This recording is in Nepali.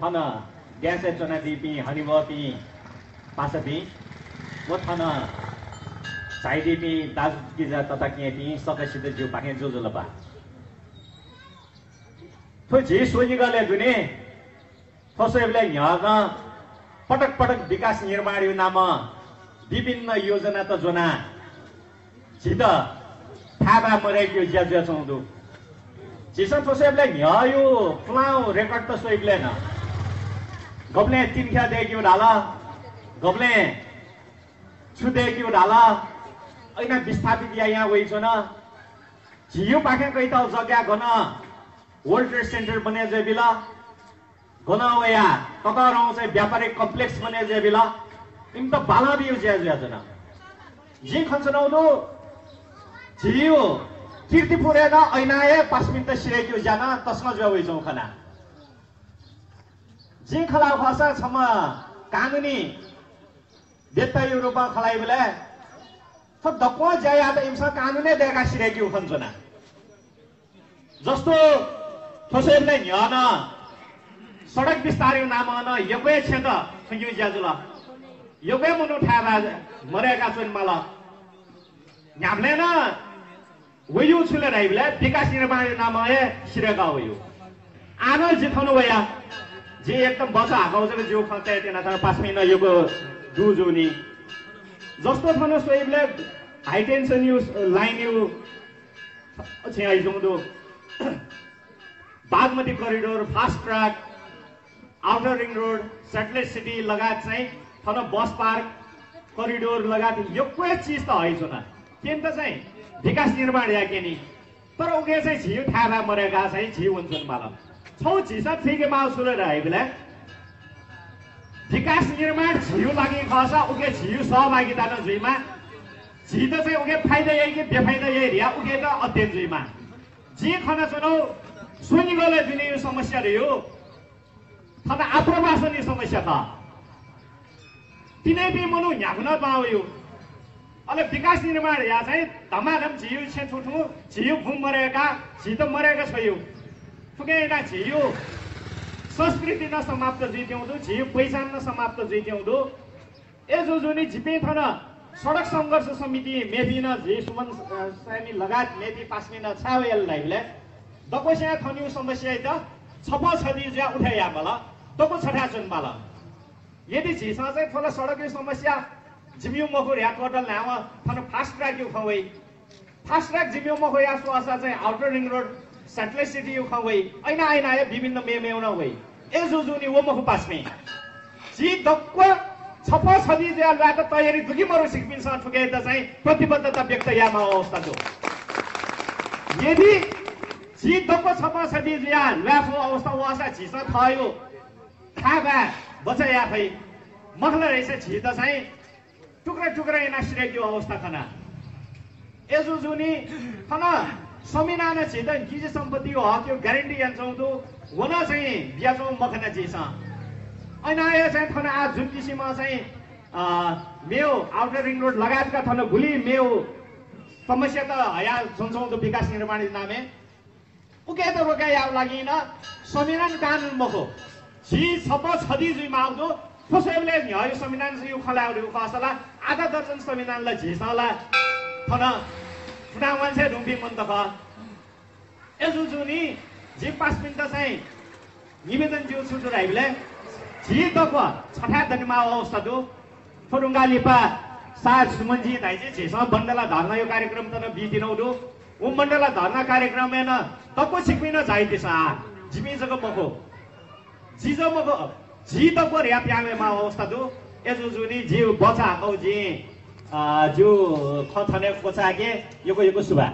थन ग्यासे चना दिपी हनिबपी पासपी वो थन साइडिपी दाजु किजा तता किएपी सकसित जिउ पाके जो जो लपा थो झी सोझी गले दुने थोसोले ह्याग पटक पटक विकास निर्माण नाम विभिन्न योजना त जोना झित थाहा मरेको ज्या ज्या चौधो झिसन थोसेबले ह्यायो फ्लाउ रेकर्ड त सोइबले न गब्ले तिन ख्या देखियो ढाला गब्ले छु देखियो ढाला ऐना विस्थापित या यहाँ गइছো न झियो पाखे कही त जग्गा गन। वर्ल्ड ट्रेड सेन्टर बने जे बिला। गन वया ककरौँ चाहिँ व्यापारिक कम्प्लेक्स बने जे बिला। इम त बाला बिउ ज्या ज्या जना जी खन्छनौदो झियो किर्तिपुरेन ऐनाए पाँच मिनट सिरेक्यो जान तस्मा जाउँ खना। जी खला भाषा छम कानुनी बेत्ता युरोपमा खलाइ बेला तो दक्को ज्याया त इम्सा कानुने देखा सिरेक्यो खन्छना जस्तो थोसेले न्यान सडक विस्तार नाम न यबै छ त खयु ज्याजुला यबै मनु ठारा मरेका छन् मला। न्यामले न वयु छुले राइबले विकास निर्माण नाम ए सिरेका वयु आनो जिथनु वया जे एकदम बस हाकाउँछ जिउ तर पाँच मिनट योको दुजुनी जस्तो थनु सोइबले हाई टेन्सन यु लाइन यु छे आइजौँ Bagmati corridor fast track outer ring road satellite city लगायत चाहिँ थन बस पार्क करिडोर लगायत यो कोही चिज त है न केन त चाहिँ? विकास निर्माण या के नि? तर उगे चाहिँ झिउ थाहा मरेका चाहिँ झिउ हुन्छन् मालम छौ झिसा ठिकै माल सुनेर बेला विकास निर्माण झिउ लागि खस उगे झिउ सहभागिता न झुइमा झि त चाहिँ उगे फाइदा यही कि बेफाइदा यही रिया उगे त अध्ययन झुइमा जे खना चुनौ सुनि गले दिने यो समस्या रह्यो थता आप्रवासनी समस्या त। तिनै पनि मनु ह्याग्न पायो अहिले विकास निर्माण या चाहिँ धमाधम झिउ छे छुठु झिउ घुम मरेका झि त मरेका छैयो। फुकेका झिउ संस्कृति न समाप्त जित्याउँदो झिउ पहिचान न समाप्त जित्याउँदो। ए जो जुनी झिपे थन सडक सङ्घर्ष समिति मेफी न झि सुमन सामी लगायत मेफी पास्मी न छावेल लाइबले दकोस्या थन्यु समस्या त छप छदी ज्या उठाया मला दको छठा चुन मला यदि झिसा चाहिँ थोला सडक समस्या जिम्यू मखो ह्या कटल ल्याव थन फास्ट ट्र्याक यु खवै फास्ट ट्र्याक जिम्यू मखो या सुवासा चाहिँ outer ring road satellite city you खवै ऐना ऐना या विभिन्न मेमेउन वै ए जुजुनी वो मखो पास्मे जी दक्क छप छदी ल्या त तयारी दुखी मरु सिक्पिनसँग ठुके त चाहिँ प्रतिबद्धता व्यक्त यामा अवस्था जो। यदि झी दक्क छप छदी ज्या ल्याफो अवस्था वासा झिसा थयो भए बचा या खै मखला रहेछ झि त चाहिँ टुक्रा टुक्रा एना सिरेक्यो अवस्था खना। एजो जुनी खन। समिनाना छित गिजे सम्पत्ति हो हक यो ग्यारेन्टी तो वना चाहिँ बिहाजौँ मखना चिस ऐना आयो चाहिँ थन आज जुन किसिममा चाहिँ मेउ आउटर रिङ रोड लगायतका थन भुली मेउ समस्या त हया सुन्छौँ त विकास निर्माण नामे। उके त रोका याव लागि न संविधान कानुन मखो झी छप छदी जुइमा आउँदो कसैले यो संविधान यो खलाहरू खसला आधा दर्जन संविधानलाई झिसला थन फुटा मान्छे ढुम्बी मन त यसो जुनी झि पाँच मिनट चाहिँ निवेदन जिउ छुटु राइबले झि तप छठा धनमा अवस्था दु फुरुङ्गा लिपा सार सुमनजी धाइजी झिसँग मण्डला धर्ना यो कार्यक्रम त बिदिनौ दु ऊ मण्डला धर्ना कार्यक्रम न तको सिक्मिन जाइदिस आ झिमी जग मखो जिजो मखो झी त को र्याप यामेमा अवस्था दु एजु जुनी जिउ बचा हौ जी जिउ खथने कोचाके योको योको सुभा